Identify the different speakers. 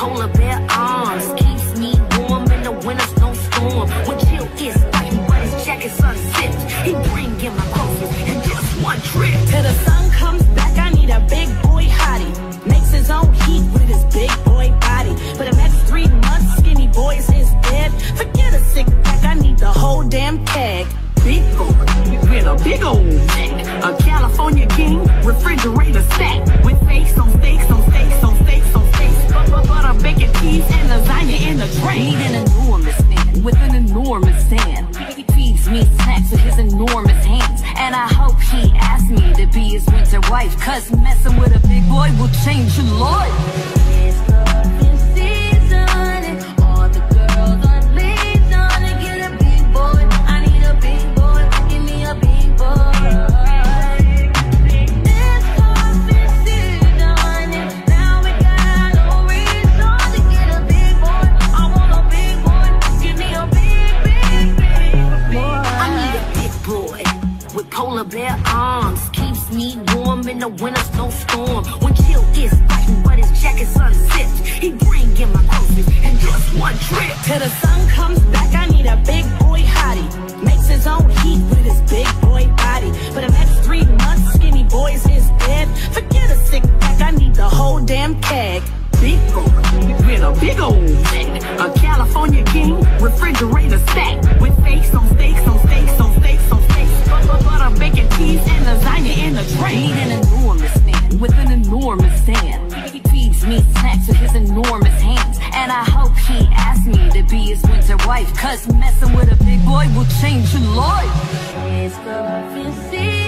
Speaker 1: polar bear arms. Keeps me warm in the winter snowstorm. Wind chill is biting, but his jacket's unzipped. He bring in my clothes in just one trip.
Speaker 2: Till the sun comes back, I need a big boy hottie. Makes his own heat with his big boy body. For the next three months, skinny boys is dead. Forget a sick pack, I need the whole damn tag.
Speaker 1: Big boy with a big old neck. A California king, refrigerator stack. With face on steaks
Speaker 2: on
Speaker 1: me snacks with his enormous hands. And I hope he asks me to be his winter wife. Cause messing with a big boy will change your life. In the winter snowstorm. Wind chill is biting, but his jacket's unzipped. He bring in my groceries in just one trip.
Speaker 2: Till the sun comes back, I need a big boy hottie. Makes his own heat with his big boy body. For the next three months, skinny boys is dead. Forget a sick pack, I need the whole damn keg.
Speaker 1: Big boy with a big old neck. Me to be his winter wife. Cause messing with a big boy will change your life.
Speaker 3: It's